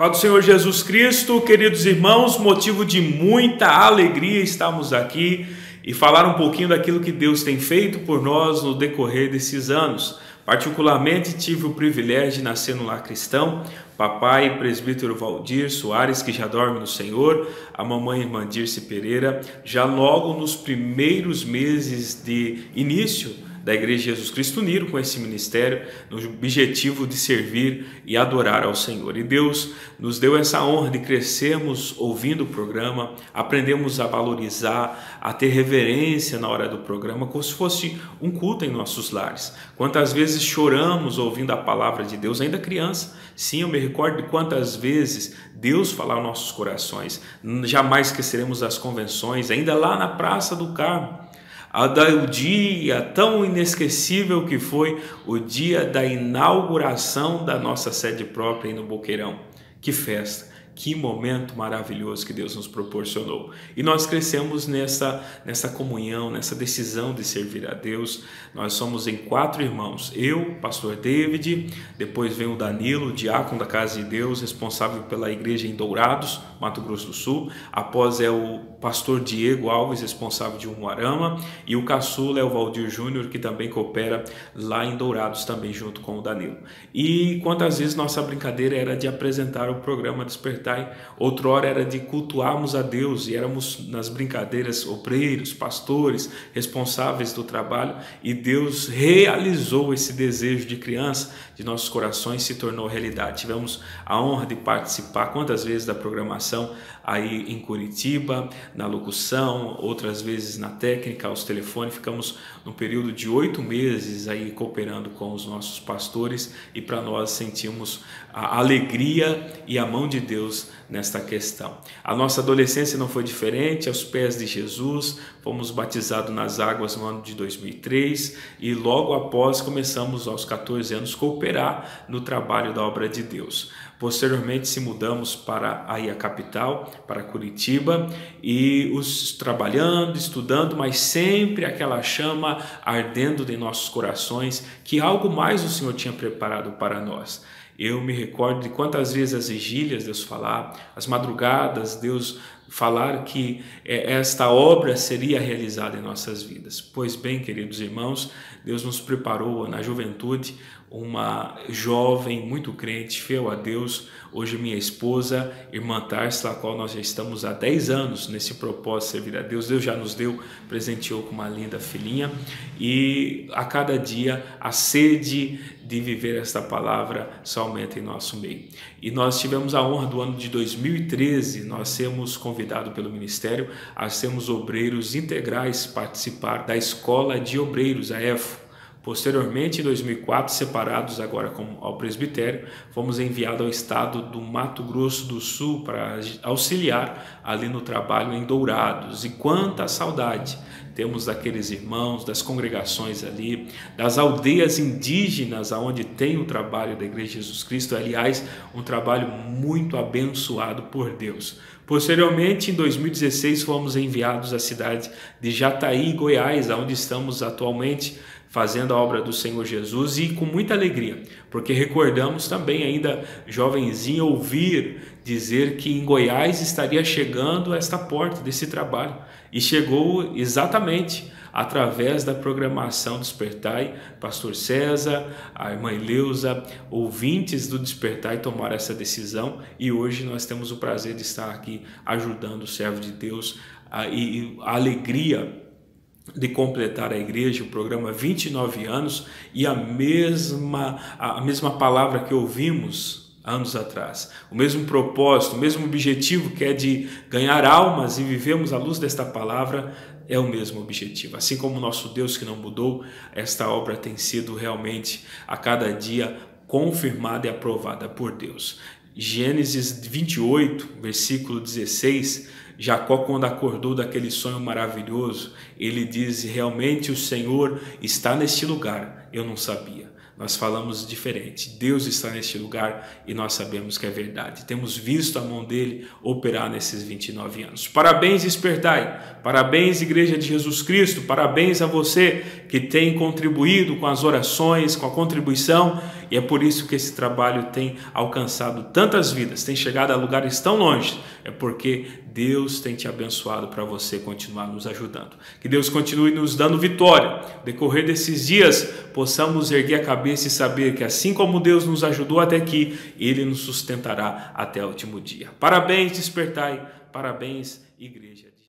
Pai do Senhor Jesus Cristo, queridos irmãos, motivo de muita alegria estamos aqui e falar um pouquinho daquilo que Deus tem feito por nós no decorrer desses anos. Particularmente tive o privilégio de nascer no lar cristão, papai presbítero Valdir Soares, que já dorme no Senhor, a mamãe irmã Dirce Pereira, já logo nos primeiros meses de início da Igreja Jesus Cristo uniram com esse ministério no objetivo de servir e adorar ao Senhor. E Deus nos deu essa honra de crescermos ouvindo o programa, aprendemos a valorizar, a ter reverência na hora do programa, como se fosse um culto em nossos lares. Quantas vezes choramos ouvindo a palavra de Deus, ainda criança. Sim, eu me recordo de quantas vezes Deus falar nossos corações. Jamais esqueceremos as convenções, ainda lá na Praça do Carmo o dia tão inesquecível que foi o dia da inauguração da nossa sede própria aí no Boqueirão. Que festa! Que momento maravilhoso que Deus nos proporcionou. E nós crescemos nessa, nessa comunhão, nessa decisão de servir a Deus. Nós somos em quatro irmãos. Eu, pastor David, depois vem o Danilo, diácono da Casa de Deus, responsável pela igreja em Dourados, Mato Grosso do Sul. Após é o pastor Diego Alves, responsável de Umuarama. E o caçula é o Valdir Júnior, que também coopera lá em Dourados, também junto com o Danilo. E quantas vezes nossa brincadeira era de apresentar o programa Despertar Outra outrora era de cultuarmos a Deus e éramos nas brincadeiras obreiros, pastores, responsáveis do trabalho e Deus realizou esse desejo de criança de nossos corações se tornou realidade. Tivemos a honra de participar quantas vezes da programação aí em Curitiba, na locução, outras vezes na técnica, aos telefones. Ficamos num período de oito meses aí cooperando com os nossos pastores e para nós sentimos a alegria e a mão de Deus nesta questão. A nossa adolescência não foi diferente, aos pés de Jesus, fomos batizados nas águas no ano de 2003 e logo após começamos aos 14 anos cooperar no trabalho da obra de Deus. Posteriormente se mudamos para aí a capital, para Curitiba e os trabalhando, estudando, mas sempre aquela chama ardendo em nossos corações que algo mais o Senhor tinha preparado para nós. Eu me recordo de quantas vezes as vigílias Deus falar, as madrugadas Deus falar que é, esta obra seria realizada em nossas vidas. Pois bem, queridos irmãos, Deus nos preparou na juventude uma jovem muito crente, fiel a Deus, hoje minha esposa, irmã Tarsila, a qual nós já estamos há 10 anos nesse propósito de servir a Deus. Deus já nos deu, presenteou com uma linda filhinha e a cada dia a sede de viver esta palavra só aumenta em nosso meio. E nós tivemos a honra do ano de 2013, nós sermos convidados pelo Ministério a sermos obreiros integrais, participar da Escola de Obreiros, a EFO, Posteriormente, em 2004, separados agora com, ao presbitério, fomos enviados ao estado do Mato Grosso do Sul para auxiliar ali no trabalho em Dourados. E quanta saudade temos daqueles irmãos, das congregações ali, das aldeias indígenas aonde tem o trabalho da Igreja de Jesus Cristo, aliás, um trabalho muito abençoado por Deus. Posteriormente, em 2016, fomos enviados à cidade de Jataí, Goiás, onde estamos atualmente fazendo a obra do Senhor Jesus e com muita alegria, porque recordamos também ainda jovenzinho ouvir dizer que em Goiás estaria chegando esta porta desse trabalho. E chegou exatamente através da programação Despertai, Pastor César, a irmã Eleusa, ouvintes do Despertai tomaram essa decisão e hoje nós temos o prazer de estar aqui ajudando o servo de Deus e a alegria de completar a igreja, o programa 29 anos, e a mesma, a mesma palavra que ouvimos anos atrás, o mesmo propósito, o mesmo objetivo que é de ganhar almas e vivemos à luz desta palavra, é o mesmo objetivo. Assim como o nosso Deus que não mudou, esta obra tem sido realmente a cada dia confirmada e aprovada por Deus. Gênesis 28, versículo 16 Jacó, quando acordou daquele sonho maravilhoso, ele diz: Realmente o Senhor está neste lugar. Eu não sabia. Nós falamos diferente. Deus está neste lugar e nós sabemos que é verdade. Temos visto a mão dele operar nesses 29 anos. Parabéns, Despertai. Parabéns, Igreja de Jesus Cristo. Parabéns a você que tem contribuído com as orações, com a contribuição E é por isso que esse trabalho tem alcançado tantas vidas, tem chegado a lugares tão longe. É porque Deus tem te abençoado para você continuar nos ajudando. Que Deus continue nos dando vitória. Decorrer desses dias, possamos erguer a cabeça e saber que assim como Deus nos ajudou até aqui, Ele nos sustentará até o último dia. Parabéns, despertai. Parabéns, igreja.